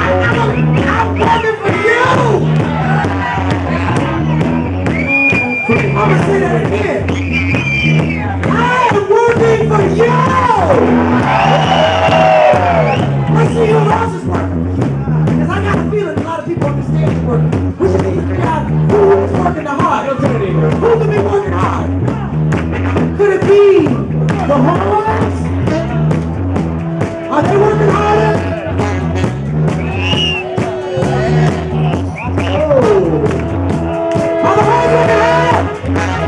I'm working for you! I'm gonna say that again. I am working for you! Let's see who else is working. I got a feeling a lot of people on the stage working. We should figure out who is working the hardest. Who can be working hard? Could it be the homeless? Are the